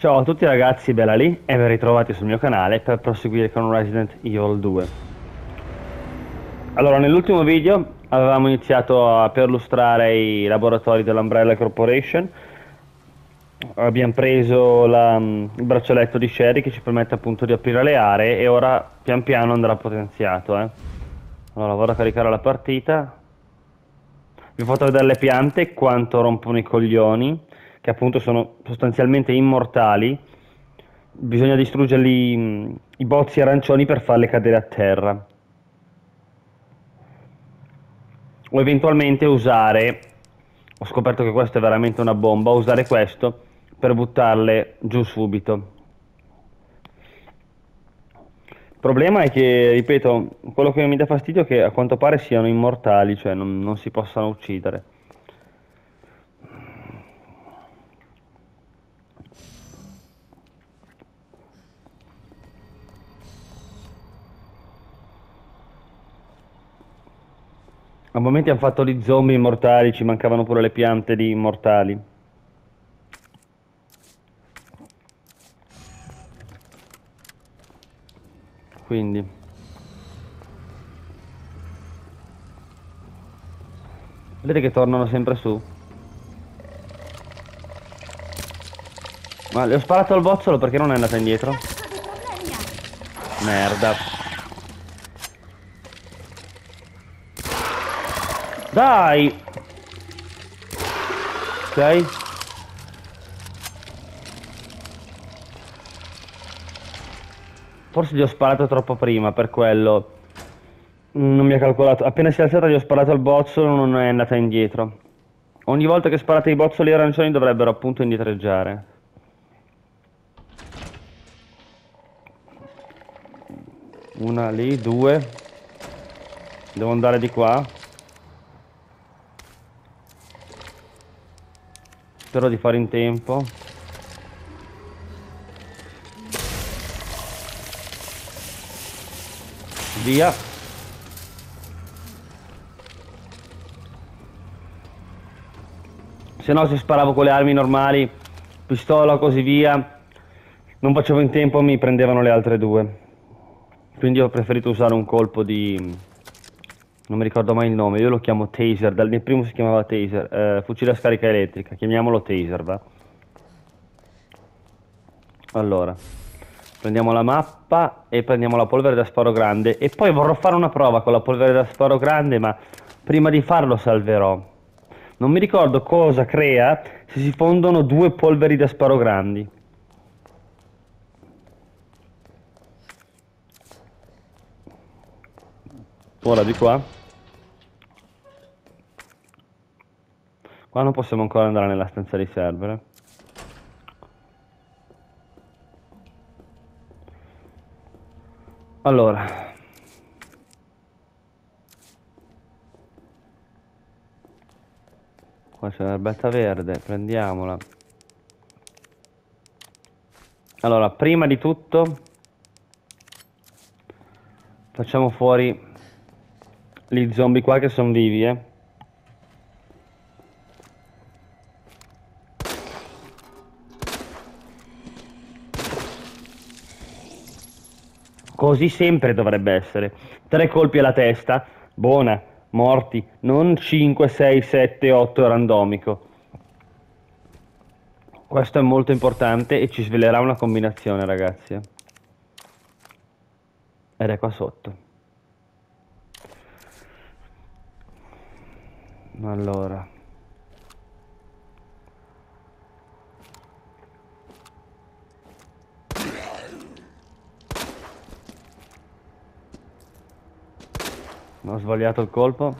Ciao a tutti ragazzi, Bella lì e ben ritrovati sul mio canale per proseguire con Resident Evil 2. Allora, nell'ultimo video avevamo iniziato a perlustrare i laboratori dell'Umbrella Corporation. Abbiamo preso la, il braccialetto di Sherry che ci permette appunto di aprire le aree e ora pian piano andrà potenziato. Eh. Allora, vado a caricare la partita. Vi ho fatto vedere le piante, quanto rompono i coglioni che appunto sono sostanzialmente immortali, bisogna distruggerli mm, i bozzi arancioni per farle cadere a terra. O eventualmente usare, ho scoperto che questo è veramente una bomba, usare questo per buttarle giù subito. Il problema è che, ripeto, quello che mi dà fastidio è che a quanto pare siano immortali, cioè non, non si possano uccidere. A momenti hanno fatto gli zombie immortali, ci mancavano pure le piante di immortali. Quindi. Vedete che tornano sempre su? Ma le ho sparato al bozzolo perché non è andata indietro? Merda. Dai! Ok. Forse gli ho sparato troppo prima, per quello. Non mi ha calcolato. Appena si è alzata gli ho sparato al bozzolo, non è andata indietro. Ogni volta che sparate i bozzoli arancioni dovrebbero appunto indietreggiare. Una lì, due. Devo andare di qua. Spero di fare in tempo. Via. Se no se sparavo con le armi normali, pistola così via, non facevo in tempo mi prendevano le altre due. Quindi ho preferito usare un colpo di non mi ricordo mai il nome, io lo chiamo taser, dal primo si chiamava taser, eh, fucile a scarica elettrica, chiamiamolo taser, va? Allora, prendiamo la mappa e prendiamo la polvere da sparo grande e poi vorrò fare una prova con la polvere da sparo grande, ma prima di farlo salverò. Non mi ricordo cosa crea se si fondono due polveri da sparo grandi. Ora di qua. Qua non possiamo ancora andare nella stanza di server. Allora. Qua c'è l'erbetta verde, prendiamola. Allora, prima di tutto facciamo fuori gli zombie qua che sono vivi, eh. Così sempre dovrebbe essere. Tre colpi alla testa, buona, morti, non 5, 6, 7, 8 randomico. Questo è molto importante e ci svelerà una combinazione, ragazzi. Ed è qua sotto. Allora. Ho sbagliato il colpo.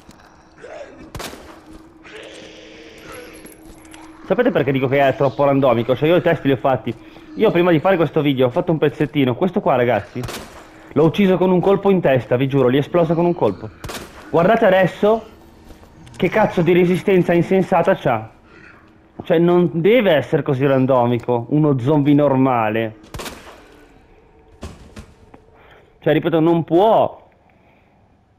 Sapete perché dico che è troppo randomico? Cioè io i test li ho fatti. Io prima di fare questo video ho fatto un pezzettino. Questo qua ragazzi. L'ho ucciso con un colpo in testa, vi giuro, gli è esplosa con un colpo. Guardate adesso che cazzo di resistenza insensata c'ha. Cioè non deve essere così randomico uno zombie normale. Cioè ripeto, non può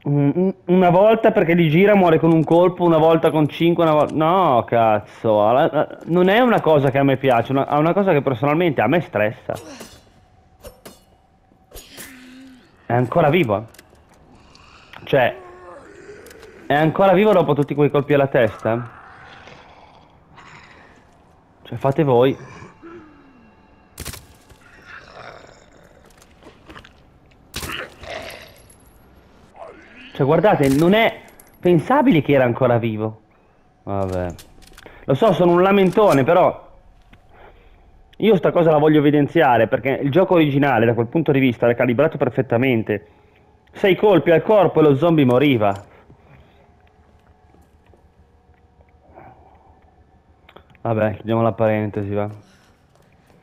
Una volta perché li gira muore con un colpo, una volta con 5, una volta... No, cazzo, non è una cosa che a me piace, è una cosa che personalmente a me stressa. È ancora vivo. Cioè, è ancora vivo dopo tutti quei colpi alla testa? Cioè, fate voi. Cioè, guardate, non è pensabile che era ancora vivo. Vabbè. Lo so, sono un lamentone, però... Io sta cosa la voglio evidenziare, perché il gioco originale, da quel punto di vista, era calibrato perfettamente. Sei colpi al corpo e lo zombie moriva. Vabbè, chiudiamo la parentesi, va.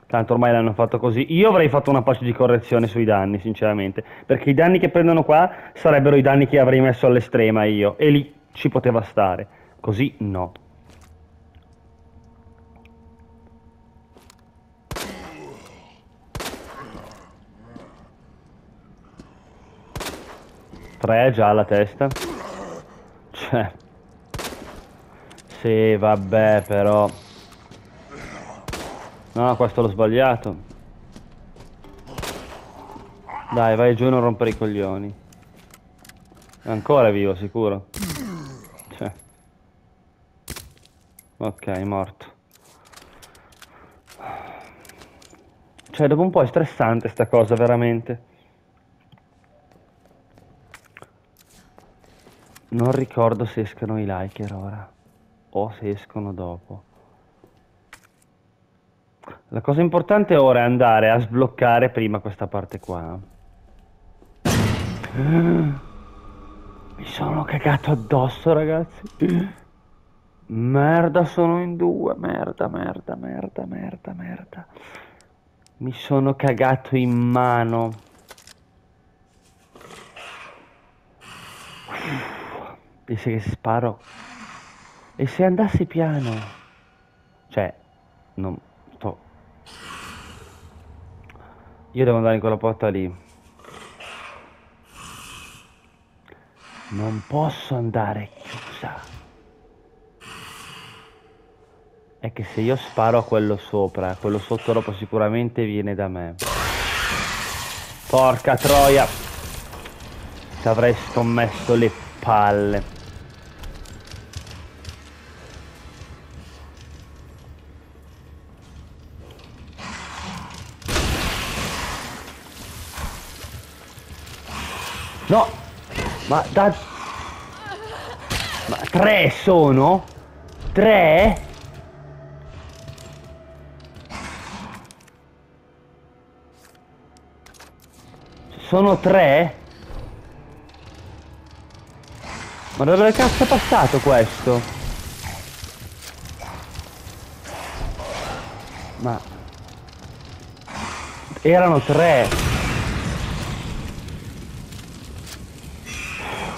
Tanto ormai l'hanno fatto così. Io avrei fatto una pace di correzione sui danni, sinceramente. Perché i danni che prendono qua sarebbero i danni che avrei messo all'estrema io. E lì ci poteva stare. Così no. Tre già alla testa. Cioè. Sì, vabbè, però... No, questo l'ho sbagliato. Dai, vai giù e non rompere i coglioni. È ancora vivo, sicuro. Cioè. Ok, morto. Cioè, dopo un po' è stressante sta cosa, veramente. Non ricordo se escono i like ora. O se escono dopo. La cosa importante ora è andare a sbloccare prima questa parte qua. Mi sono cagato addosso, ragazzi. Merda, sono in due. Merda, merda, merda, merda, merda. Mi sono cagato in mano. E se sparo? E se andassi piano? Cioè, non sto io devo andare in quella porta lì. Non posso andare chiusa. È che se io sparo a quello sopra, quello sotto dopo sicuramente viene da me. Porca troia! Ci avrei scommesso le palle. No! Ma da... Ma tre sono? Tre? Sono tre? Ma dove cazzo è passato questo? Ma... Erano tre.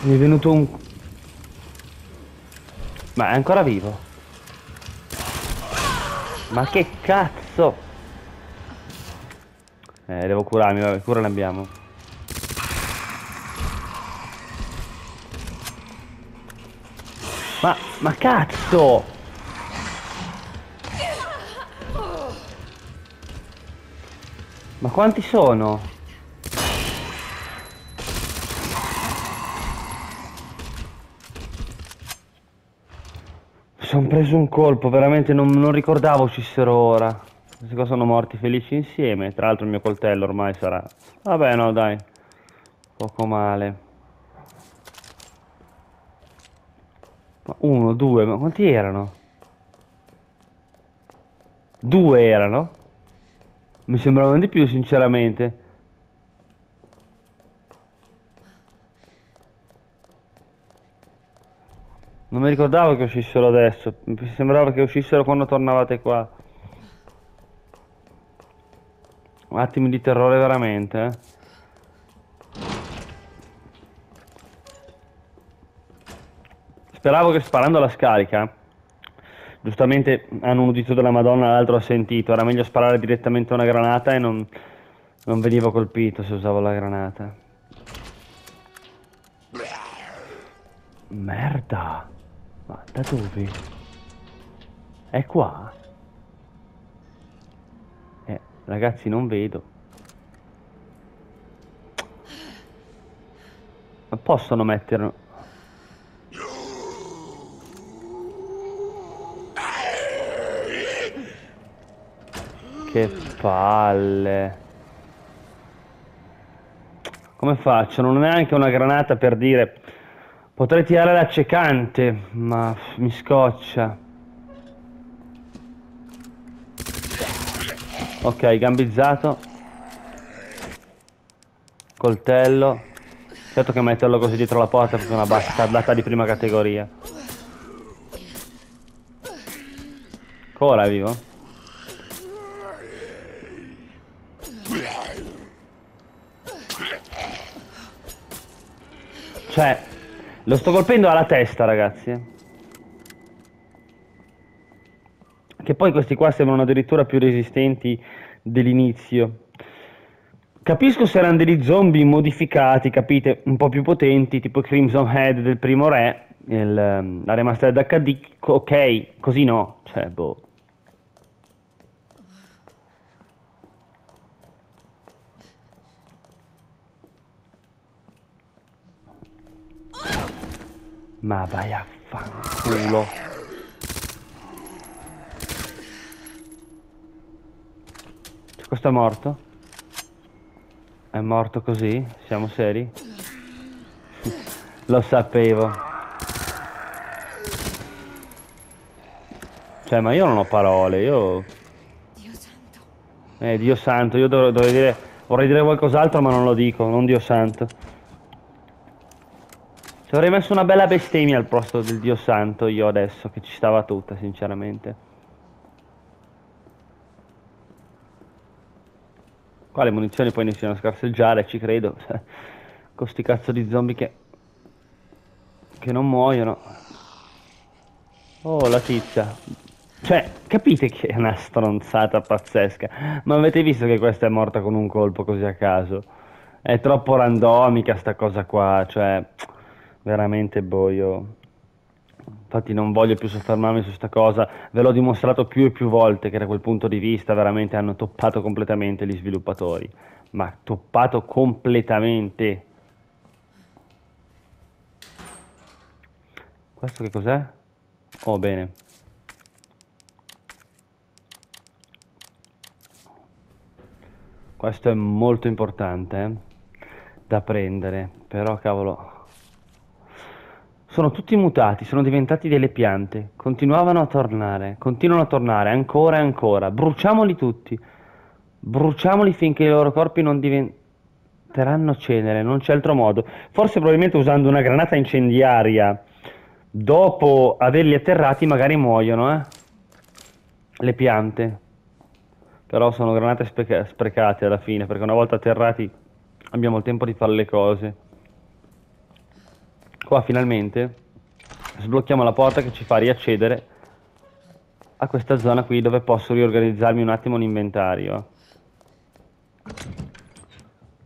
Mi è venuto un... Ma è ancora vivo? Ma che cazzo? Eh, devo curarmi, vabbè, cura ne abbiamo. Ma, ma cazzo! Ma quanti sono? Sono preso un colpo, veramente non, non ricordavo uscissero ora. Questi qua sono morti felici insieme. Tra l'altro il mio coltello ormai sarà... Vabbè no dai. Poco male. Ma uno, due, ma quanti erano? Due erano? Mi sembravano di più sinceramente. Non mi ricordavo che uscissero adesso, mi sembrava che uscissero quando tornavate qua. Attimi di terrore veramente, eh. Speravo che sparando la scarica, giustamente hanno un udito della madonna, l'altro ha sentito, era meglio sparare direttamente una granata e non, non venivo colpito se usavo la granata. Merda. Ma da dove? È qua? Eh, ragazzi, non vedo. Ma possono metterlo... Che palle. Come faccio? Non ho neanche una granata per dire... Potrei tirare l'accecante, ma mi scoccia. Ok, gambizzato. Coltello. Certo che metterlo così dietro la porta è una bastardata di prima categoria. Ancora vivo? Cioè, lo sto colpendo alla testa, ragazzi. Che poi questi qua sembrano addirittura più resistenti dell'inizio. Capisco se erano degli zombie modificati, capite, un po' più potenti, tipo Crimson Head del primo re, il, ehm, la remastered HD, ok, così no, cioè, boh. Ma vai a fanculo. Questo è morto? È morto così? Siamo seri? Lo sapevo. Cioè, ma io non ho parole, io... Dio santo. Eh, Dio santo, io dovrei dire... Vorrei dire qualcos'altro ma non lo dico, non Dio santo. Ci avrei messo una bella bestemmia al posto del Dio Santo io adesso, che ci stava tutta, sinceramente. Qua le munizioni poi iniziano a scarseggiare, ci credo. Con sti cazzo di zombie che... Che non muoiono. Oh, la tizia. Cioè, capite che è una stronzata pazzesca. Ma avete visto che questa è morta con un colpo così a caso? È troppo randomica sta cosa qua, cioè veramente boio. Infatti non voglio più soffermarmi su questa cosa, ve l'ho dimostrato più e più volte che da quel punto di vista veramente hanno toppato completamente gli sviluppatori, ma toppato completamente. Questo che cos'è? Oh bene. Questo è molto importante eh? da prendere, però cavolo sono tutti mutati, sono diventati delle piante. Continuavano a tornare, continuano a tornare ancora e ancora. Bruciamoli tutti. Bruciamoli finché i loro corpi non diventeranno cenere, non c'è altro modo. Forse probabilmente usando una granata incendiaria, dopo averli atterrati magari muoiono, eh? Le piante. Però sono granate sprecate alla fine, perché una volta atterrati abbiamo il tempo di fare le cose. Qua finalmente sblocchiamo la porta che ci fa riaccedere a questa zona qui dove posso riorganizzarmi un attimo l'inventario.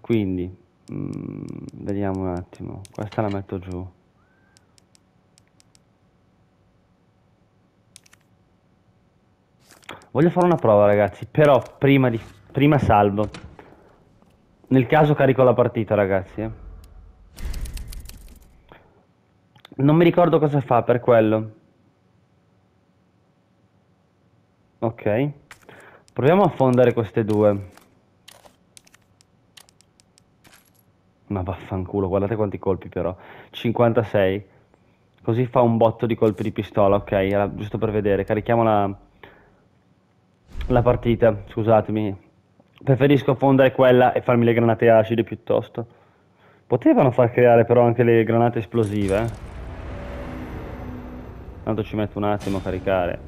Quindi, mm, vediamo un attimo, questa la metto giù. Voglio fare una prova ragazzi, però prima, di, prima salvo. Nel caso carico la partita ragazzi. Eh. Non mi ricordo cosa fa per quello. Ok. Proviamo a fondere queste due. Ma vaffanculo, guardate quanti colpi però. 56. Così fa un botto di colpi di pistola, ok, era giusto per vedere. Carichiamo la, la partita, scusatemi. Preferisco fondere quella e farmi le granate acide piuttosto. Potevano far creare però anche le granate esplosive, eh. Tanto ci metto un attimo a caricare.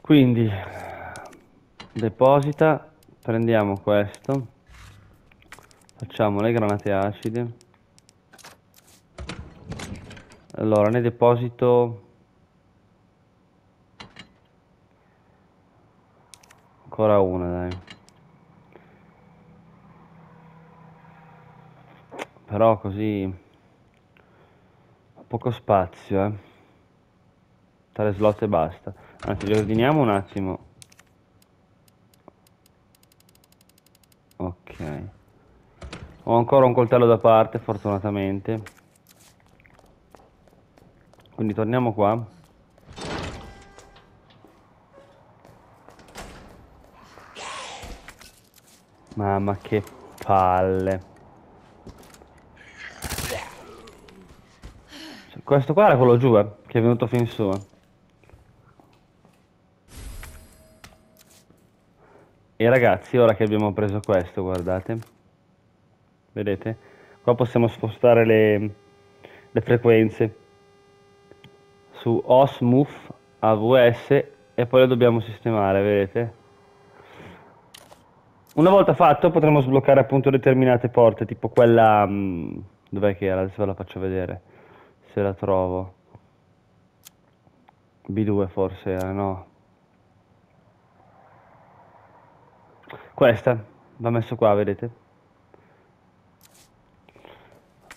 Quindi deposita prendiamo questo. Facciamo le granate acide. Allora ne deposito ancora una dai. Però così poco spazio eh. Tre slot e basta. Anzi li ordiniamo un attimo ok ho ancora un coltello da parte fortunatamente quindi torniamo qua mamma che palle questo qua era quello giù eh, che è venuto fin su. E ragazzi, ora che abbiamo preso questo, guardate. Vedete? Qua possiamo spostare le, le frequenze su OSMUF, AVS e poi le dobbiamo sistemare, vedete? Una volta fatto potremo sbloccare appunto determinate porte, tipo quella... Mm, dov'è che era? Adesso ve la faccio vedere, se la trovo. B2 forse era, no? Questa va messo qua, vedete?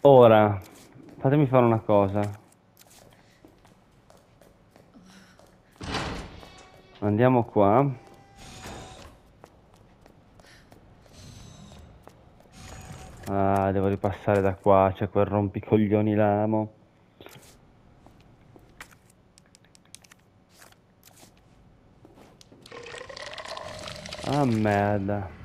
Ora, fatemi fare una cosa. Andiamo qua. Ah, devo ripassare da qua, c'è quel rompicoglioni l'amo. Ah merda.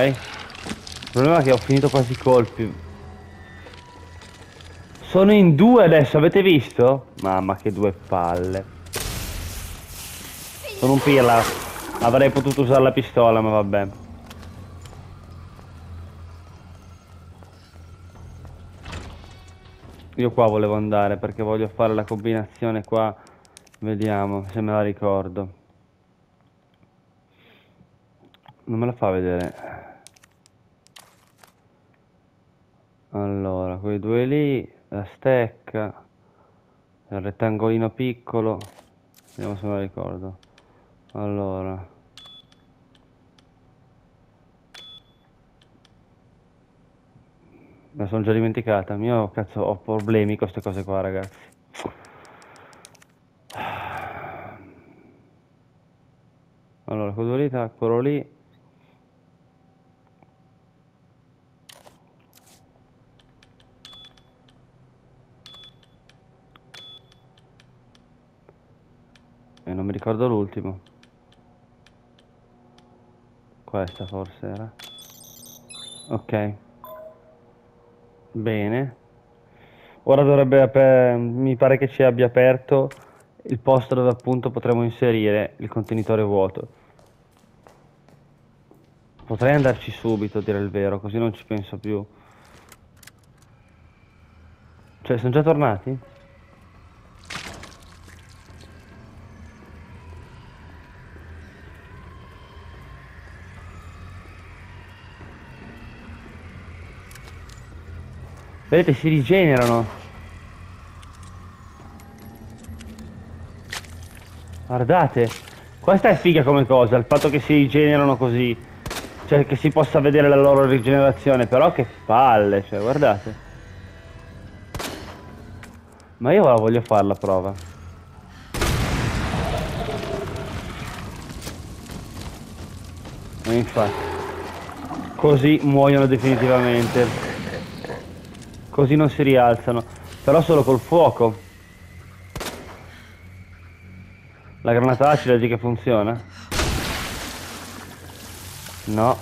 Il problema è che ho finito quasi i colpi. Sono in due adesso, avete visto? Mamma che due palle. Sono un pirla. Avrei potuto usare la pistola, ma vabbè. Io qua volevo andare perché voglio fare la combinazione qua. Vediamo se me la ricordo. Non me la fa vedere. Allora, quei due lì, la stecca, il rettangolino piccolo. Vediamo se me la ricordo. Allora. Me la sono già dimenticata. Io cazzo ho problemi con queste cose qua, ragazzi. Allora, quello lì, quello lì. Non mi ricordo l'ultimo. Questa forse era. Ok. Bene. Ora dovrebbe mi pare che ci abbia aperto il posto dove appunto potremo inserire il contenitore vuoto. Potrei andarci subito, a dire il vero, così non ci penso più. Cioè, sono già tornati? Vedete, si rigenerano. Guardate. Questa è figa come cosa, il fatto che si rigenerano così. Cioè, che si possa vedere la loro rigenerazione. Però che palle, cioè, guardate. Ma io la voglio fare la prova. E infatti. Così muoiono definitivamente. Così non si rialzano. Però solo col fuoco. La granata acida dice che funziona? No.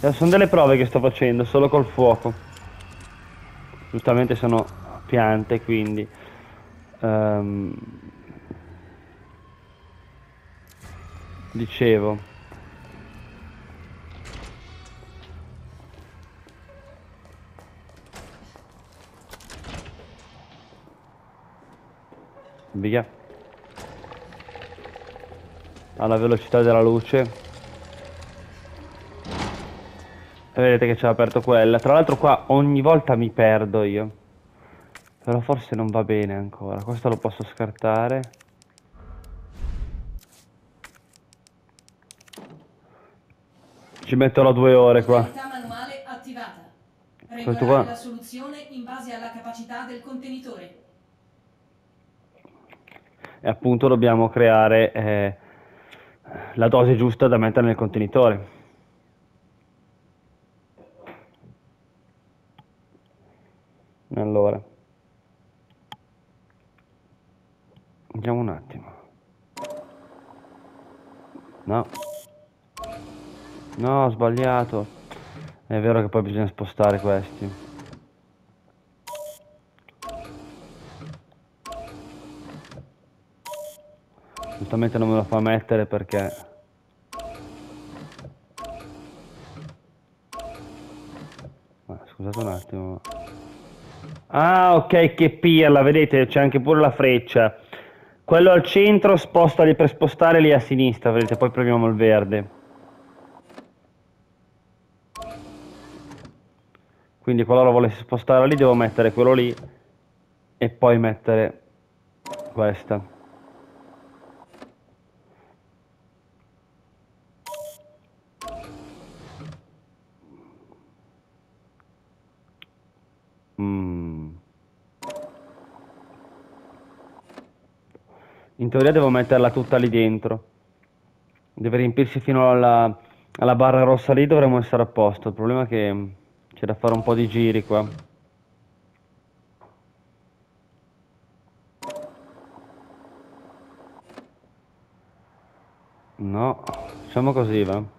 Eh, sono delle prove che sto facendo, solo col fuoco. Giustamente sono piante, quindi... Um, dicevo... Via. Alla velocità della luce. E vedete che ci ha aperto quella. Tra l'altro qua ogni volta mi perdo io. Però forse non va bene ancora. Questo lo posso scartare. Ci metterò due ore qua. Modalità manuale attivata. Questo qua- la soluzione in base alla capacità del contenitore. E appunto dobbiamo creare eh, la dose giusta da mettere nel contenitore. Allora. Vediamo un attimo. No. No, ho sbagliato. È vero che poi bisogna spostare questi. Giustamente non me lo fa mettere perché... Ma scusate un attimo. Ah, ok, che pirla, vedete, c'è anche pure la freccia. Quello al centro spostali per spostare lì a sinistra, vedete, poi proviamo il verde. Quindi qualora volessi spostare lì devo mettere quello lì e poi mettere questa. In teoria devo metterla tutta lì dentro. Deve riempirsi fino alla, alla barra rossa lì, dovremmo essere a posto. Il problema è che c'è da fare un po' di giri qua. No, facciamo così, va.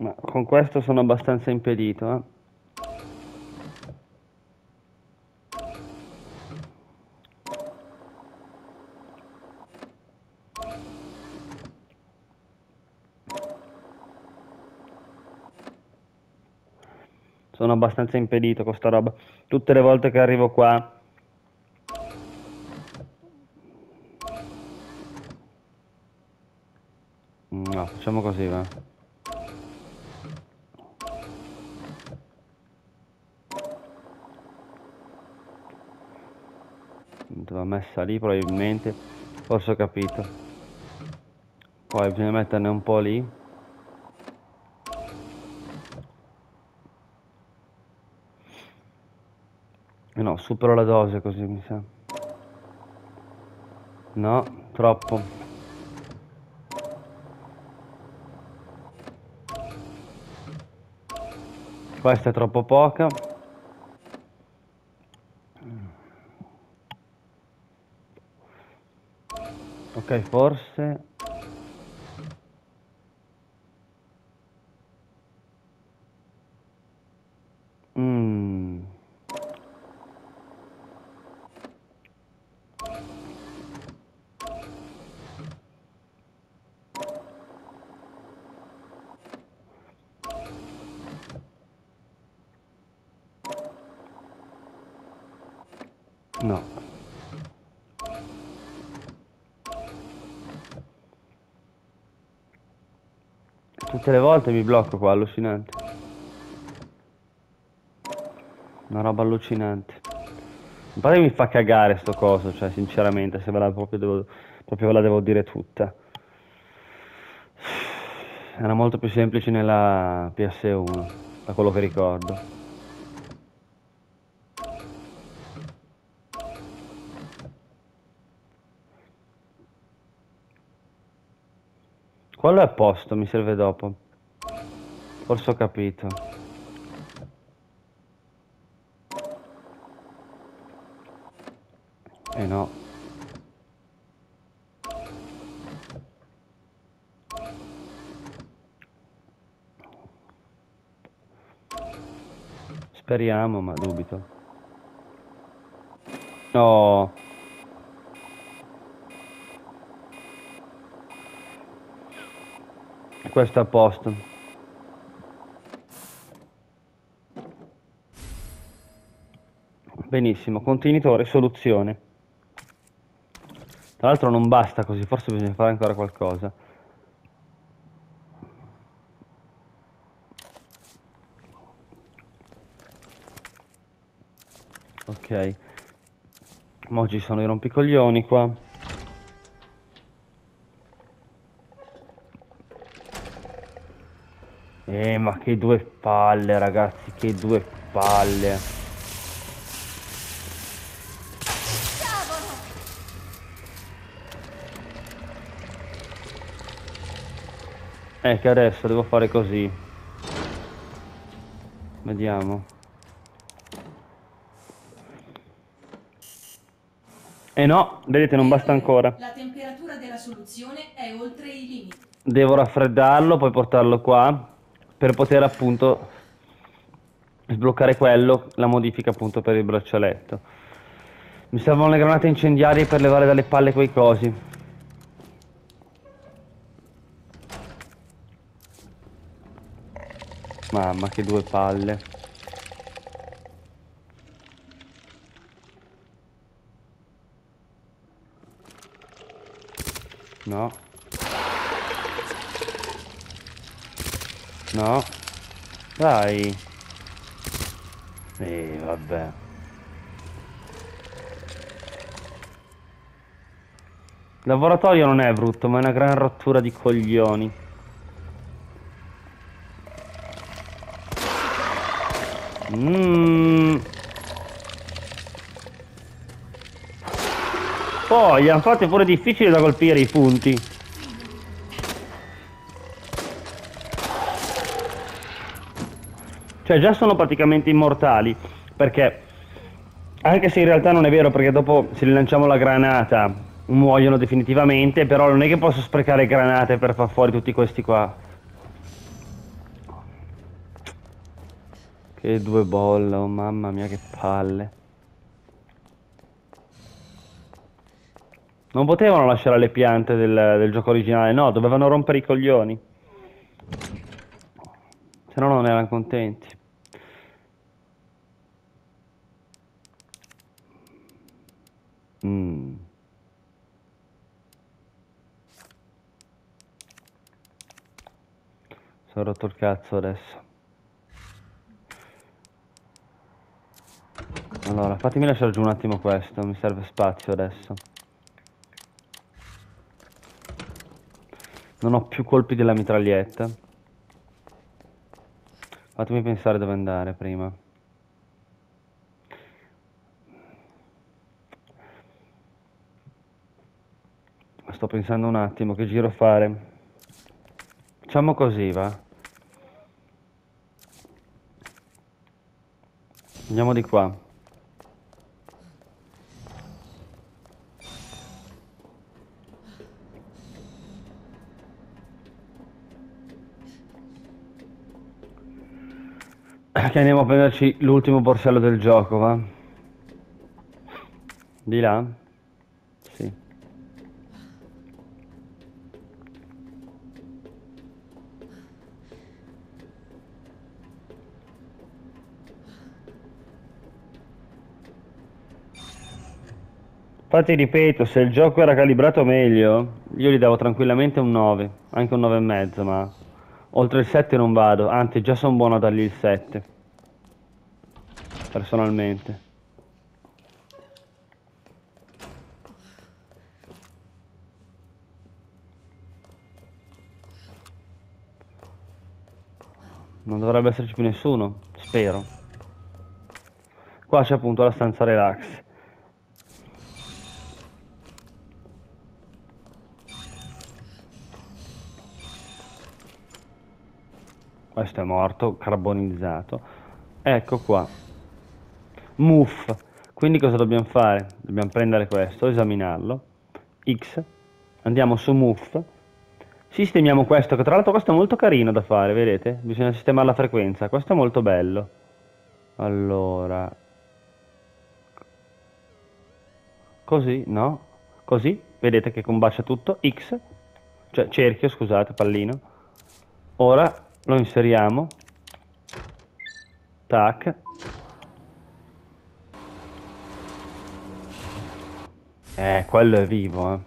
Ma con questo sono abbastanza impedito, eh. Sono abbastanza impedito con sta roba. Tutte le volte che arrivo qua No, facciamo così, va. Va messa lì probabilmente. Forse ho capito. Poi bisogna metterne un po' lì. Eh no, supero la dose così mi sa. No, troppo. Questa è troppo poca. Ok, forse... Mm. No. Tutte le volte mi blocco qua, allucinante. Una roba allucinante. Parte che mi fa cagare sto coso, cioè sinceramente, se ve la proprio devo, proprio ve la devo dire tutta. Era molto più semplice nella PS1, da quello che ricordo. Quello è posto, mi serve dopo. Forse ho capito. Eh no. Speriamo, ma dubito. No. Questo è a posto. Benissimo, contenitore, soluzione. Tra l'altro non basta così, forse bisogna fare ancora qualcosa. Ok. Mo ci sono i rompicoglioni qua. Eh, ma che due palle, ragazzi, che due palle. Eh, che adesso devo fare così. Vediamo. Eh no, vedete, non basta ancora. La temperatura della soluzione è oltre i limiti. Devo raffreddarlo, poi portarlo qua per poter appunto sbloccare quello, la modifica appunto per il braccialetto. Mi servono le granate incendiarie per levare dalle palle quei cosi. Mamma che due palle. No. No. Dai. Eh, vabbè. Il laboratorio non è brutto, ma è una gran rottura di coglioni. Mmm. Poi gli hanno fatto pure difficile da colpire i punti. Cioè già sono praticamente immortali, perché anche se in realtà non è vero, perché dopo se li lanciamo la granata muoiono definitivamente, però non è che posso sprecare granate per far fuori tutti questi qua. Che due bolle, oh mamma mia che palle. Non potevano lasciare le piante del, del gioco originale, no, dovevano rompere i coglioni. Se no non erano contenti. Mm. Sono rotto il cazzo adesso. Allora, fatemi lasciare giù un attimo questo, mi serve spazio adesso. Non ho più colpi della mitraglietta. Fatemi pensare dove andare prima. Sto pensando un attimo che giro fare. Facciamo così, va. Andiamo di qua. Che andiamo a prenderci l'ultimo borsello del gioco, va? Di là? Infatti ripeto, se il gioco era calibrato meglio, io gli davo tranquillamente un 9, anche un 9,5, ma oltre il 7 non vado, anzi già sono buono a dargli il 7, personalmente. Non dovrebbe esserci più nessuno, spero. Qua c'è appunto la stanza relax. Questo è morto, carbonizzato. Ecco qua. Move. Quindi cosa dobbiamo fare? Dobbiamo prendere questo, esaminarlo. X. Andiamo su Move. Sistemiamo questo, che tra l'altro questo è molto carino da fare, vedete? Bisogna sistemare la frequenza. Questo è molto bello. Allora. Così, no? Così, vedete che combacia tutto. X, cioè cerchio, scusate, pallino. Ora lo inseriamo. Tac. Eh, quello è vivo, eh.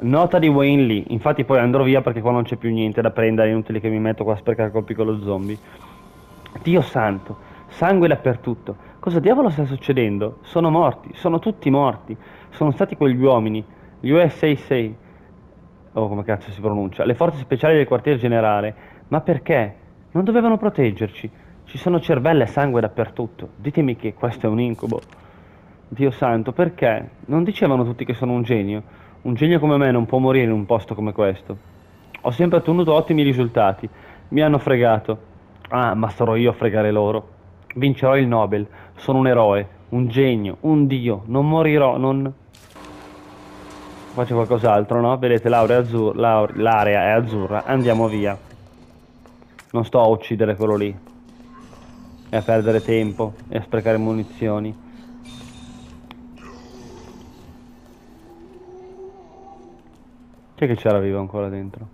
Nota di Wayne Lee, infatti poi andrò via perché qua non c'è più niente da prendere, è inutile che mi metto qua a sprecare col piccolo zombie. Dio santo, sangue dappertutto. Cosa diavolo sta succedendo? Sono morti, sono tutti morti. Sono stati quegli uomini, gli USA-6, oh come cazzo si pronuncia, le forze speciali del quartier generale. Ma perché? Non dovevano proteggerci. Ci sono cervelle e sangue dappertutto. Ditemi che questo è un incubo. Dio santo, perché? Non dicevano tutti che sono un genio? Un genio come me non può morire in un posto come questo. Ho sempre ottenuto ottimi risultati. Mi hanno fregato. Ah, ma sarò io a fregare loro. Vincerò il Nobel. Sono un eroe, un genio, un dio. Non morirò, non... C'è qualcos'altro, no? Vedete, l'area è azzurra. Andiamo via. Non sto a uccidere quello lì. E a perdere tempo. E a sprecare munizioni. Chi è che c'era vivo ancora dentro?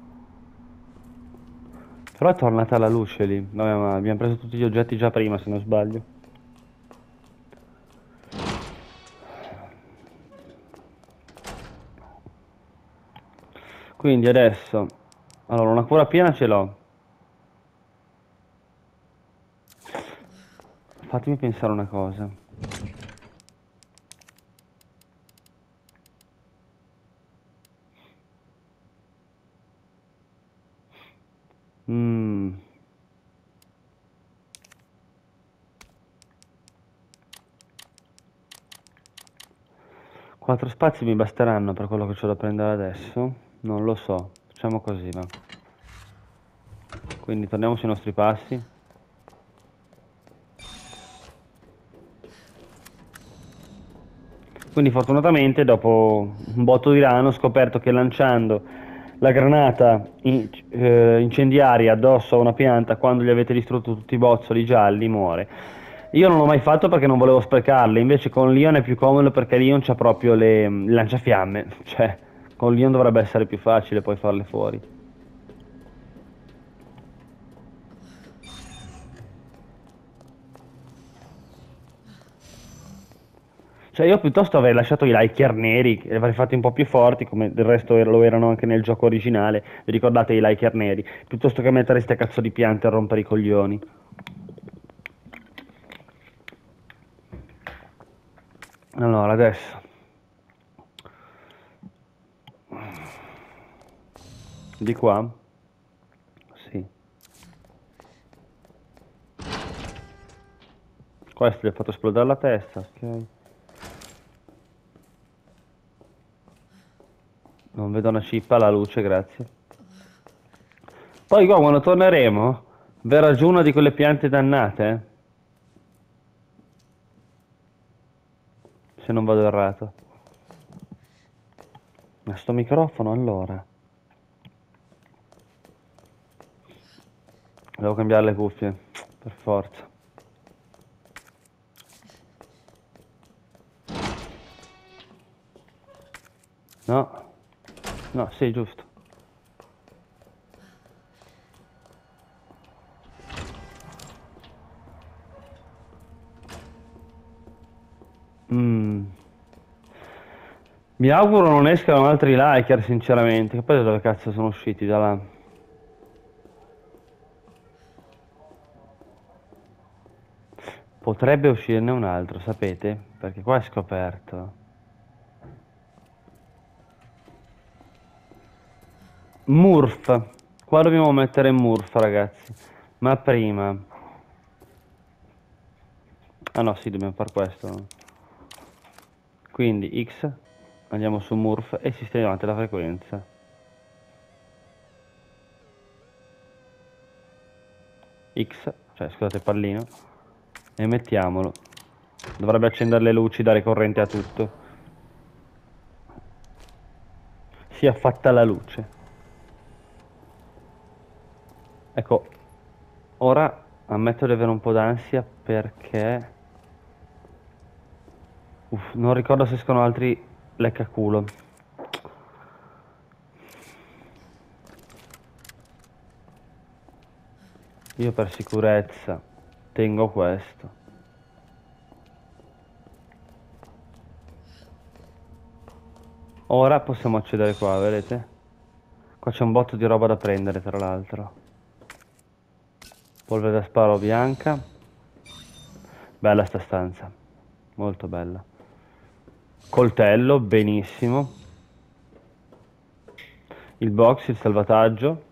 Però è tornata la luce lì. Vabbè, ma abbiamo preso tutti gli oggetti già prima, se non sbaglio. Quindi adesso... Allora, una cura piena ce l'ho. Fatemi pensare una cosa. Mm. Quattro spazi mi basteranno per quello che c'ho da prendere adesso? Non lo so. Facciamo così, va. Quindi torniamo sui nostri passi. Quindi fortunatamente dopo un botto di rano ho scoperto che lanciando la granata in, eh, incendiaria addosso a una pianta quando gli avete distrutto tutti i bozzoli gialli muore. Io non l'ho mai fatto perché non volevo sprecarle, invece con Leon è più comodo perché Leon c'ha proprio le, le lanciafiamme, cioè con Leon dovrebbe essere più facile poi farle fuori. Cioè io piuttosto avrei lasciato i liker neri, li avrei fatti un po' più forti, come del resto lo erano anche nel gioco originale, vi ricordate i liker neri, piuttosto che mettere ste cazzo di piante a rompere i coglioni. Allora, adesso... Di qua? Sì. Questo gli ha fatto esplodere la testa, ok. Non vedo una cippa alla luce, grazie. Poi qua quando torneremo verrà giù una di quelle piante dannate. Se non vado errato. Ma sto microfono allora. Devo cambiare le cuffie, per forza. No. No, sì, giusto. Mm. Mi auguro non escano altri liker, sinceramente. Che poi dove cazzo sono usciti da là? Potrebbe uscirne un altro, sapete? Perché qua è scoperto. Murf. Qua dobbiamo mettere Murf, ragazzi. Ma prima... Ah no, sì, dobbiamo fare questo. Quindi X, andiamo su Murf e sistemiamo la frequenza. X, cioè scusate pallino, e mettiamolo. Dovrebbe accendere le luci, dare corrente a tutto. Si è fatta la luce. Ecco, ora ammetto di avere un po' d'ansia perché... Uff, non ricordo se escono altri leccaculo. Io per sicurezza tengo questo. Ora possiamo accedere qua, vedete? Qua c'è un botto di roba da prendere, tra l'altro. Polvere da sparo bianca. Bella sta stanza. Molto bella. Coltello, benissimo. Il box, il salvataggio.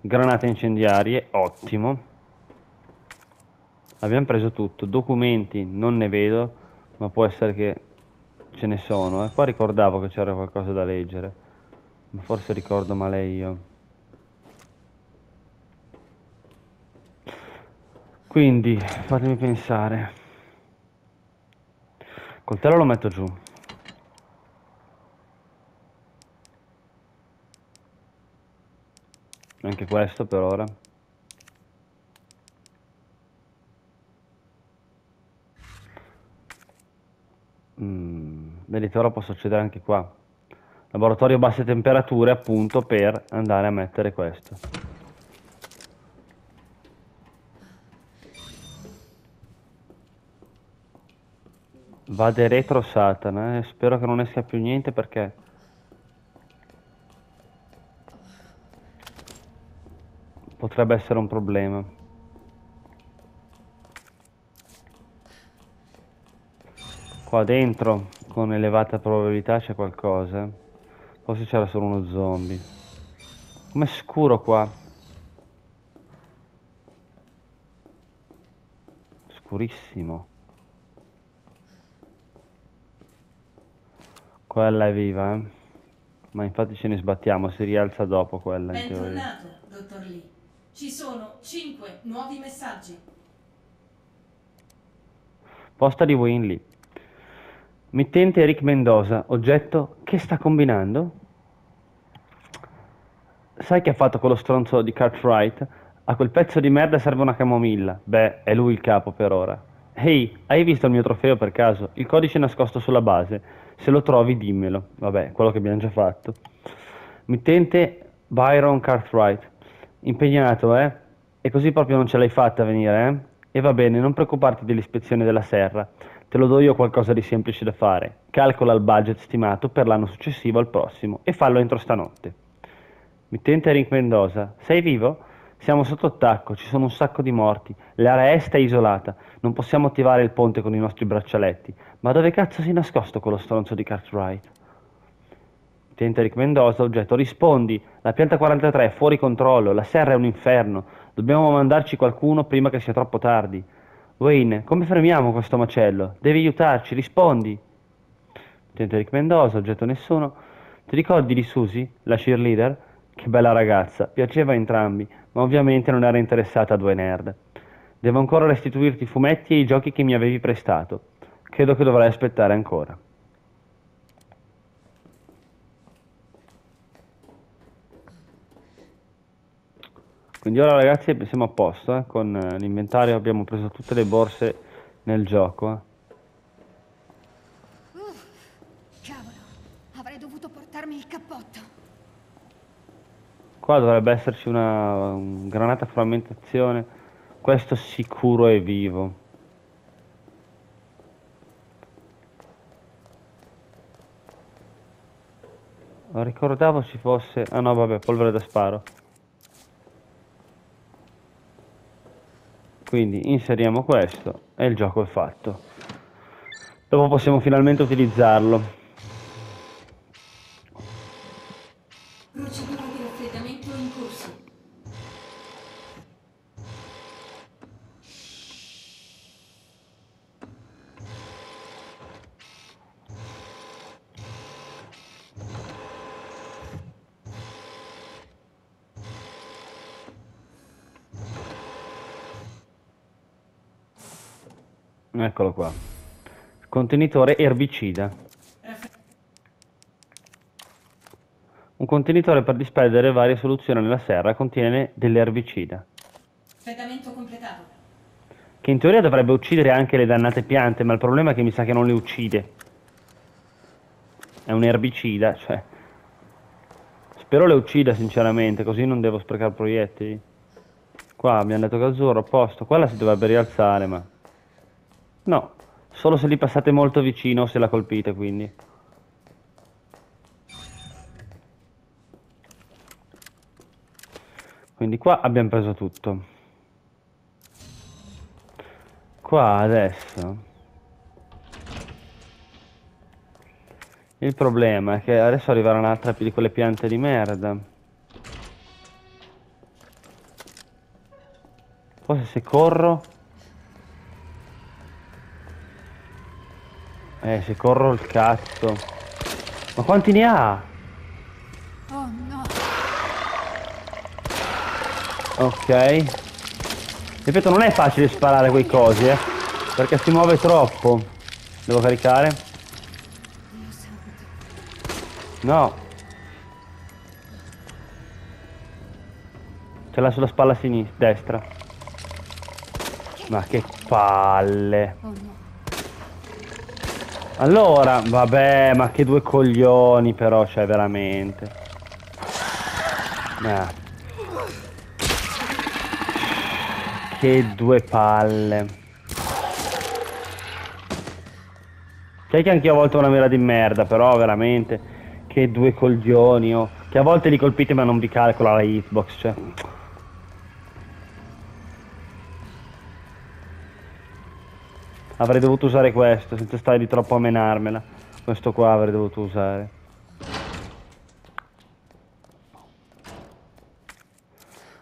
Granate incendiarie, ottimo. Abbiamo preso tutto. Documenti non ne vedo, ma può essere che ce ne sono. Eh. Qua ricordavo che c'era qualcosa da leggere, ma forse ricordo male io. Quindi, fatemi pensare. Coltello lo metto giù. Anche questo per ora. Mm, vedete ora può succedere anche qua. Laboratorio basse temperature appunto per andare a mettere questo. Vade retro Satana, eh? spero che non esca più niente perché... Potrebbe essere un problema. Qua dentro, con elevata probabilità, c'è qualcosa. Forse c'era solo uno zombie. Com'è scuro qua. Scurissimo. Quella è viva, eh. Ma infatti ce ne sbattiamo, si rialza dopo quella in teoria. Bentornato, dottor Lee. Ci sono 5 nuovi messaggi. Posta di Winley. Mittente Eric Mendoza, oggetto che sta combinando? Sai che ha fatto quello stronzo di Cartwright? A quel pezzo di merda serve una camomilla. Beh, è lui il capo per ora. Ehi, hai visto il mio trofeo per caso? Il codice nascosto sulla base. Se lo trovi dimmelo. Vabbè, quello che abbiamo già fatto. Mittente Byron Cartwright. Impegnato, eh? E così proprio non ce l'hai fatta venire, eh? E va bene, non preoccuparti dell'ispezione della serra. Te lo do io qualcosa di semplice da fare. Calcola il budget stimato per l'anno successivo al prossimo e fallo entro stanotte. Mittente Rick Mendoza, sei vivo? Siamo sotto attacco, ci sono un sacco di morti, l'area est è isolata, non possiamo attivare il ponte con i nostri braccialetti. Ma dove cazzo si è nascosto quello stronzo di Cartwright? Mittente Rick Mendoza, oggetto, rispondi, la pianta 43 è fuori controllo, la serra è un inferno, dobbiamo mandarci qualcuno prima che sia troppo tardi. Wayne, come fermiamo questo macello? Devi aiutarci, rispondi. Tenta Rick Mendoza, oggetto nessuno. Ti ricordi di Susie, la cheerleader? Che bella ragazza, piaceva a entrambi, ma ovviamente non era interessata a due nerd. Devo ancora restituirti i fumetti e i giochi che mi avevi prestato. Credo che dovrai aspettare ancora. Quindi ora ragazzi siamo a posto, eh? con eh, l'inventario abbiamo preso tutte le borse nel gioco. Eh. Uh, cavolo, avrei dovuto portarmi il cappotto. Qua dovrebbe esserci una un granata frammentazione, questo sicuro è vivo. Ricordavo ci fosse... Ah no vabbè, polvere da sparo. Quindi inseriamo questo e il gioco è fatto. Dopo possiamo finalmente utilizzarlo contenitore erbicida Un contenitore per disperdere varie soluzioni nella serra contiene dell'erbicida, Fegamento completato. che in teoria dovrebbe uccidere anche le dannate piante, ma il problema è che mi sa che non le uccide. È un erbicida, cioè... Spero le uccida sinceramente, così non devo sprecare proiettili. Qua abbiamo detto che azzurro, a posto. Quella si dovrebbe rialzare, ma... No, solo se li passate molto vicino se la colpite, quindi. Quindi qua abbiamo preso tutto. Qua adesso... Il problema è che adesso arriverà un'altra di quelle piante di merda. Forse se corro... Eh, se corro il cazzo. Ma quanti ne ha? Oh no! Ok. Ripeto, non è facile sparare quei cosi, eh. Perché si muove troppo. Devo caricare? No. Ce l'ha sulla spalla sinistra, destra. Ma che palle. Oh no. Allora, vabbè, ma che due coglioni però, cioè, veramente. Ah. Che due palle. Sai che anch'io a volte ho una mela di merda, però veramente. Che due coglioni, oh. Che a volte li colpite ma non vi calcola la hitbox, cioè. Avrei dovuto usare questo, senza stare di troppo a menarmela. Questo qua avrei dovuto usare.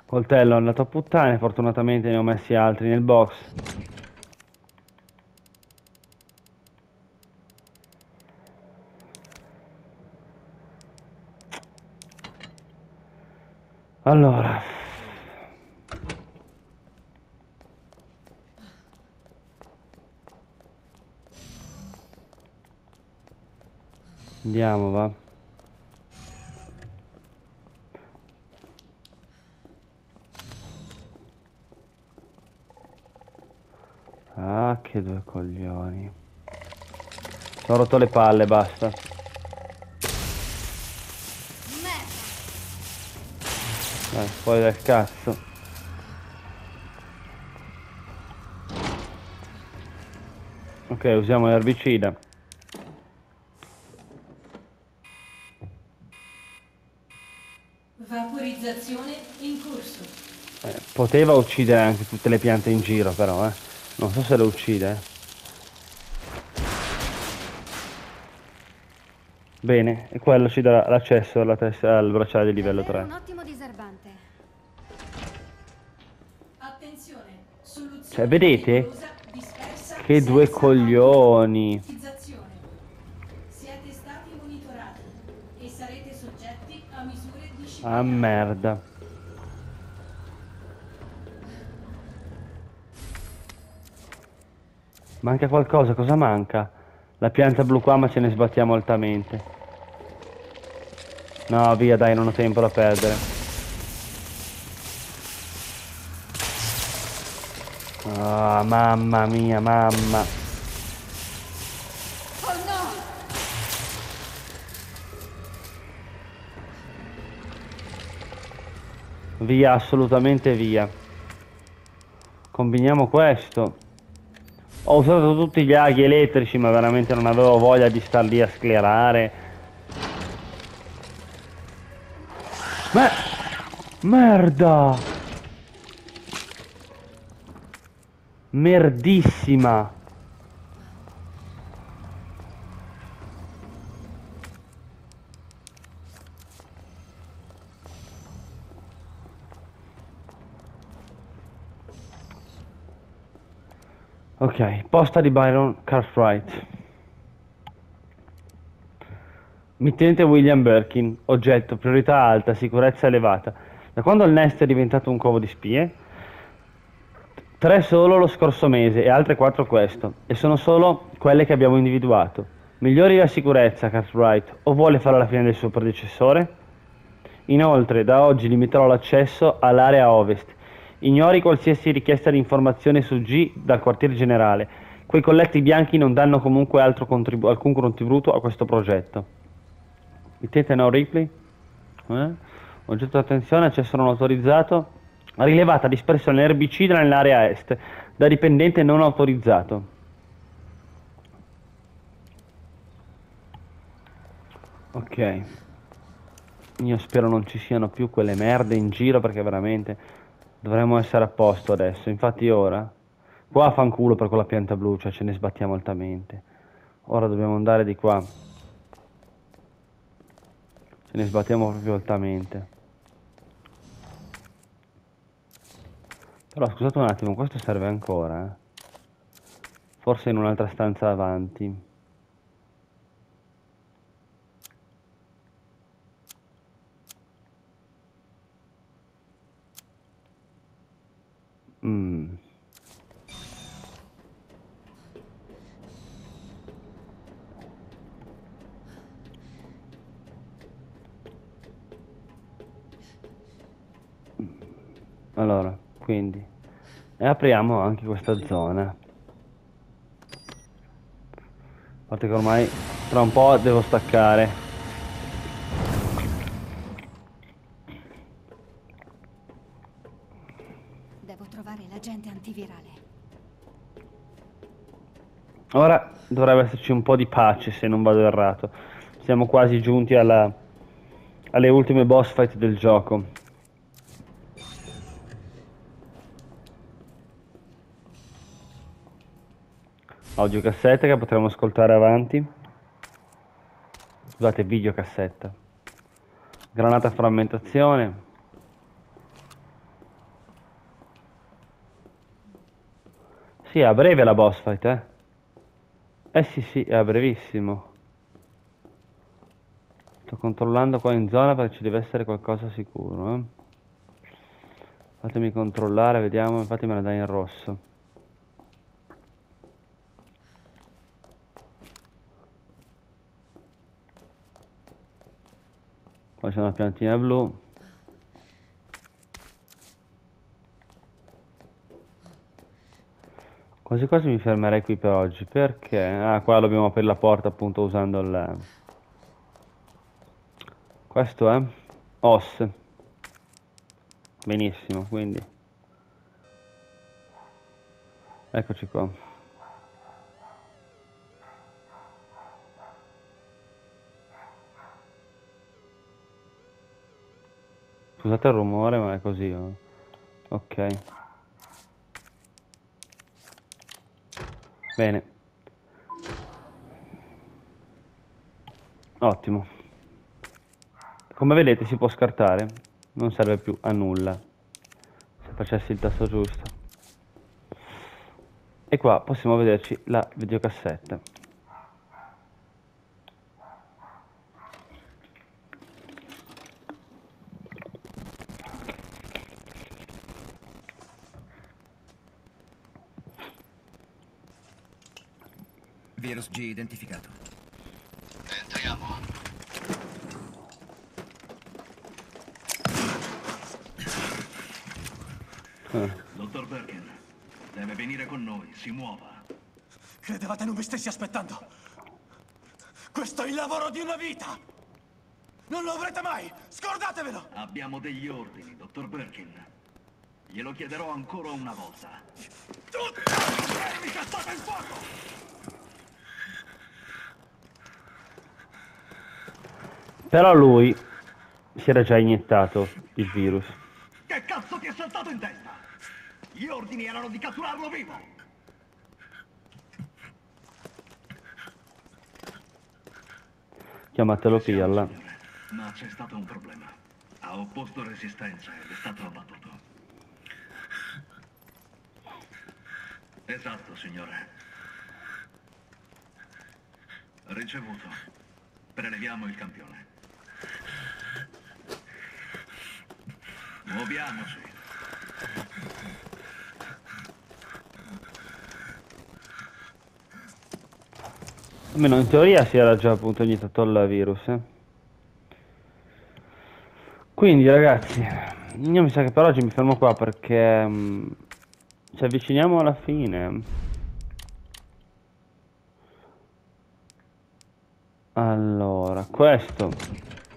Coltello è andato a puttane, fortunatamente ne ho messi altri nel box. Allora. Andiamo, va. Ah, che due coglioni. Ho rotto le palle, basta. Merda! Dai, fuori dal cazzo. Ok, usiamo l'erbicida. Vaporizzazione in corso. Eh, poteva uccidere anche tutte le piante in giro, però, eh. Non so se le uccide, eh. Bene, e quello ci darà l'accesso alla testa, al bracciale di livello Davvero 3. Un ottimo diserbante. Attenzione. Soluzione Cioè, vedete? Che due coglioni. Siete stati monitorati e sarete soggetti a misure Ah, disciplinari. merda. Manca qualcosa, cosa manca? La pianta blu qua, ma ce ne sbattiamo altamente. No, via, dai, non ho tempo da perdere. Ah, mamma mia, mamma. Oh no! Via, assolutamente via. Combiniamo questo. Ho usato tutti gli aghi elettrici, ma veramente non avevo voglia di star lì a sclerare. Ma... Merda! Merdissima! Ok, posta di Byron Cartwright. Mittente William Birkin, oggetto, priorità alta, sicurezza elevata. Da quando il Nest è diventato un covo di spie? Tre solo lo scorso mese e altre quattro questo, e sono solo quelle che abbiamo individuato. Migliori la sicurezza, Cartwright, o vuole fare la fine del suo predecessore? Inoltre, da oggi limiterò l'accesso all'area ovest. Ignori qualsiasi richiesta di informazione su G dal quartier generale. Quei colletti bianchi non danno comunque contribu alcun contributo a questo progetto. Mettete no replay? Eh? Oggetto d'attenzione, accesso non autorizzato. Rilevata dispersione erbicida nell'area est, da dipendente non autorizzato. Ok. Io spero non ci siano più quelle merde in giro perché veramente dovremmo essere a posto adesso. Infatti ora, qua fanculo per quella pianta blu, cioè ce ne sbattiamo altamente. Ora dobbiamo andare di qua. Ce ne sbattiamo proprio altamente. Però scusate un attimo, questo serve ancora. Eh? Forse in un'altra stanza avanti. Mm. Allora, quindi e apriamo anche questa zona. A parte che ormai tra un po' devo staccare. Ora dovrebbe esserci un po' di pace se non vado errato. Siamo quasi giunti alla, alle ultime boss fight del gioco. Audiocassetta che potremo ascoltare avanti. Scusate, videocassetta. Granata frammentazione. Sì, a breve la boss fight, eh. Eh sì sì, è a brevissimo. Sto controllando qua in zona perché ci deve essere qualcosa sicuro, eh. Fatemi controllare, vediamo, infatti me la dai in rosso. Qua c'è una piantina blu. Quasi quasi mi fermerei qui per oggi, perché... Ah, qua dobbiamo aprire la porta appunto usando il... Questo è OS. Benissimo, quindi... Eccoci qua. Scusate il rumore, ma è così. Oh. Ok. Bene. Ottimo. Come vedete si può scartare. Non serve più a nulla. Se facessi il tasto giusto. E qua possiamo vederci la videocassetta. Virus G identificato. Entriamo. Dottor Birkin, deve venire con noi, si muova. Credevate non mi stessi aspettando? Questo è il lavoro di una vita! Non lo avrete mai! Scordatevelo! Abbiamo degli ordini, dottor Birkin. Glielo chiederò ancora una volta. Tutti! Mi castate il fuoco! Però lui si era già iniettato il virus. Che cazzo ti è saltato in testa? Gli ordini erano di catturarlo vivo! Chiamatelo Pialla. Ma c'è stato un problema. Ha opposto resistenza ed è stato abbattuto. Esatto, signore. Ricevuto. Preleviamo il campione. Muoviamoci. Almeno in teoria si era già appunto iniettato il virus. Eh? Quindi ragazzi, io mi sa che per oggi mi fermo qua perché mm, ci avviciniamo alla fine. Allora, questo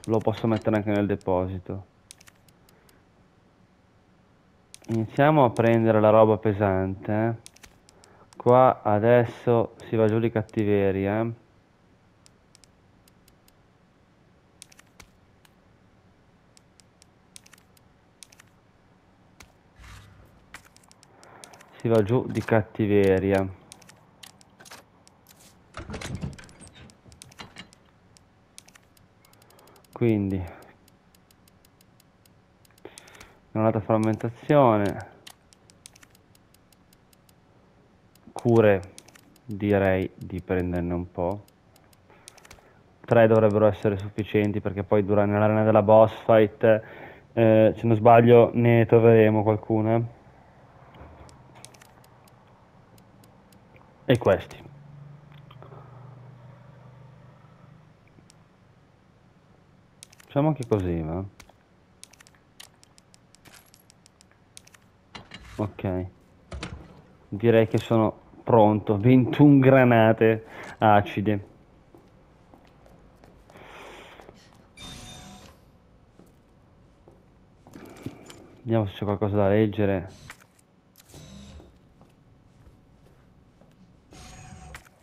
lo posso mettere anche nel deposito. Iniziamo a prendere la roba pesante. eh. Qua adesso si va giù di cattiveria. eh. Si va giù di cattiveria. Quindi granata frammentazione. Cure direi di prenderne un po'. 3 dovrebbero essere sufficienti perché poi durante l'arena della boss fight, eh, se non sbaglio, ne troveremo qualcuna. E questi. Facciamo anche così, va? Ok. Direi che sono pronto. 21 granate acide. Vediamo se c'è qualcosa da leggere.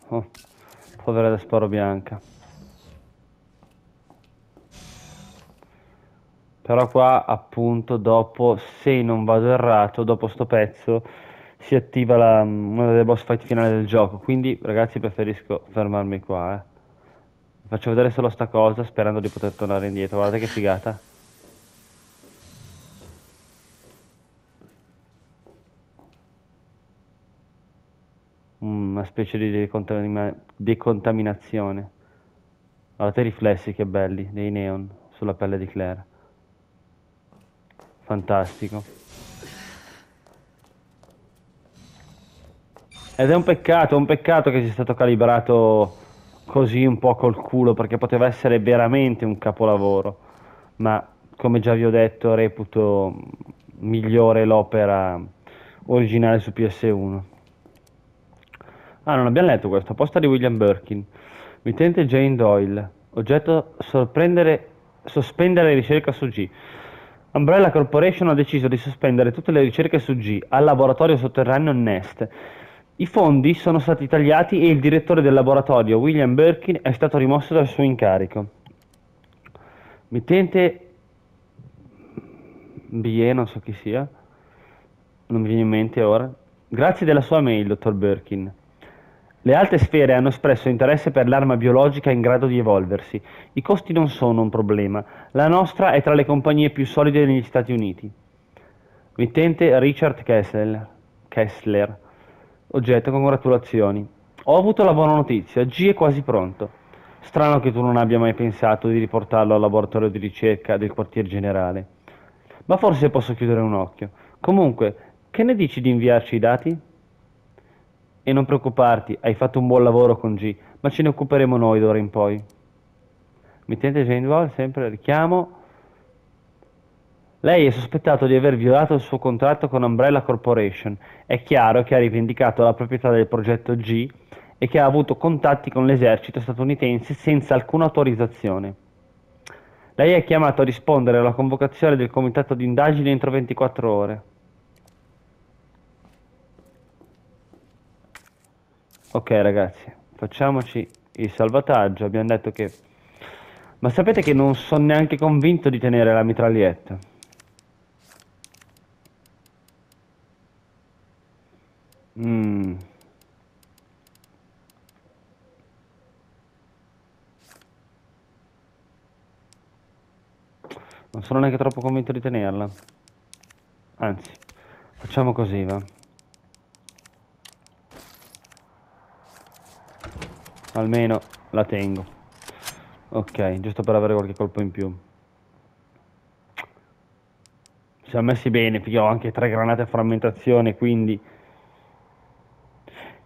Oh, polvere da sparo bianca. Però qua appunto dopo, se non vado errato, dopo sto pezzo si attiva la, una delle boss fight finali del gioco. Quindi ragazzi preferisco fermarmi qua. Eh. Faccio vedere solo sta cosa sperando di poter tornare indietro. Guardate che figata. Una specie di decontamina- decontaminazione. Guardate i riflessi che belli dei neon sulla pelle di Claire. Fantastico. Ed è un peccato, un peccato che sia stato calibrato così un po' col culo, perché poteva essere veramente un capolavoro. Ma come già vi ho detto, reputo migliore l'opera originale su PS1. Ah, non abbiamo letto questo. Posta di William Birkin. Mittente Jane Doyle. Oggetto sorprendere, sospendere ricerca su G. Umbrella Corporation ha deciso di sospendere tutte le ricerche su G al laboratorio sotterraneo Nest. I fondi sono stati tagliati e il direttore del laboratorio, William Birkin, è stato rimosso dal suo incarico. Mittente BE, non so chi sia, non mi viene in mente ora. Grazie della sua mail, dottor Birkin. Le alte sfere hanno espresso interesse per l'arma biologica in grado di evolversi. I costi non sono un problema. La nostra è tra le compagnie più solide negli Stati Uniti. Mittente Richard Kessler. Kessler. Oggetto, congratulazioni. Ho avuto la buona notizia, G è quasi pronto. Strano che tu non abbia mai pensato di riportarlo al laboratorio di ricerca del quartier generale. Ma forse posso chiudere un occhio. Comunque, che ne dici di inviarci i dati? E non preoccuparti, hai fatto un buon lavoro con G, ma ce ne occuperemo noi d'ora in poi. Mittente Jane Wall, sempre richiamo. Lei è sospettato di aver violato il suo contratto con Umbrella Corporation. È chiaro che ha rivendicato la proprietà del progetto G e che ha avuto contatti con l'esercito statunitense senza alcuna autorizzazione. Lei è chiamato a rispondere alla convocazione del comitato di indagine entro 24 ore. Ok ragazzi, facciamoci il salvataggio. Abbiamo detto che... Ma sapete che non sono neanche convinto di tenere la mitraglietta. Mm. Non sono neanche troppo convinto di tenerla. Anzi, facciamo così, va. Almeno la tengo. Ok, giusto per avere qualche colpo in più. Siamo messi bene, perché ho anche tre granate a frammentazione, quindi...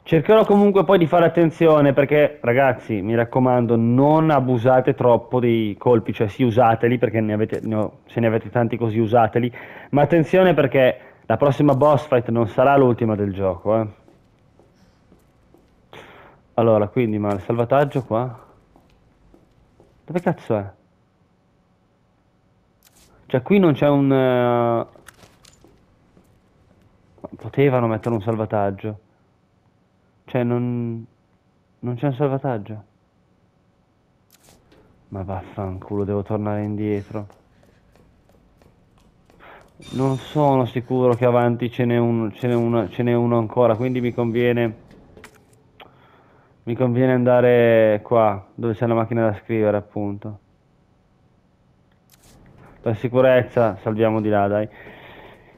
Cercherò comunque poi di fare attenzione perché, ragazzi, mi raccomando, non abusate troppo dei colpi, cioè sì, usateli perché ne avete, ne ho- se ne avete tanti così usateli, ma attenzione perché la prossima boss fight non sarà l'ultima del gioco, eh. Allora, quindi, ma il salvataggio qua? Dove cazzo è? Cioè, qui non c'è un... eh, Potevano mettere un salvataggio. Cioè, non... Non c'è un salvataggio. Ma vaffanculo, devo tornare indietro. Non sono sicuro che avanti ce n'è uno, ce n'è uno ancora, quindi mi conviene... Mi conviene andare qua, dove c'è la macchina da scrivere, appunto. Per sicurezza, salviamo di là, dai.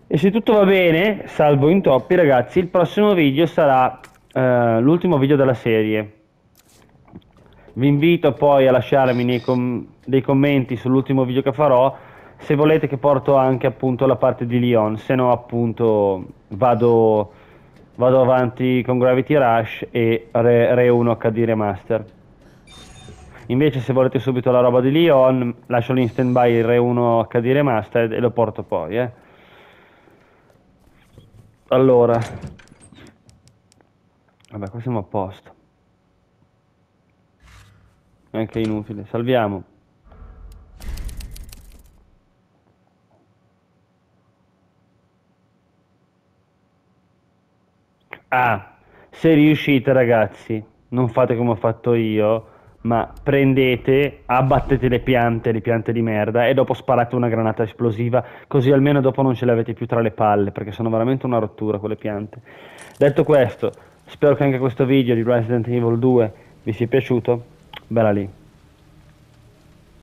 E se tutto va bene, salvo intoppi, ragazzi, il prossimo video sarà eh, l'ultimo video della serie. Vi invito poi a lasciarmi com- dei commenti sull'ultimo video che farò, se volete che porto anche appunto la parte di Leon, se no appunto vado, vado avanti con Gravity Rush e Re, Re 1 HD Remaster. Invece se volete subito la roba di Leon, lascio in stand by il Re 1 HD Remastered e lo porto poi, eh. Allora, vabbè, qua siamo a posto. È anche inutile, salviamo. Ah, se riuscite ragazzi, non fate come ho fatto io, ma prendete, abbattete le piante, le piante di merda e dopo sparate una granata esplosiva, così almeno dopo non ce le avete più tra le palle, perché sono veramente una rottura quelle piante. Detto questo, spero che anche questo video di Resident Evil 2 vi sia piaciuto. Bella lì.